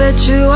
that you are.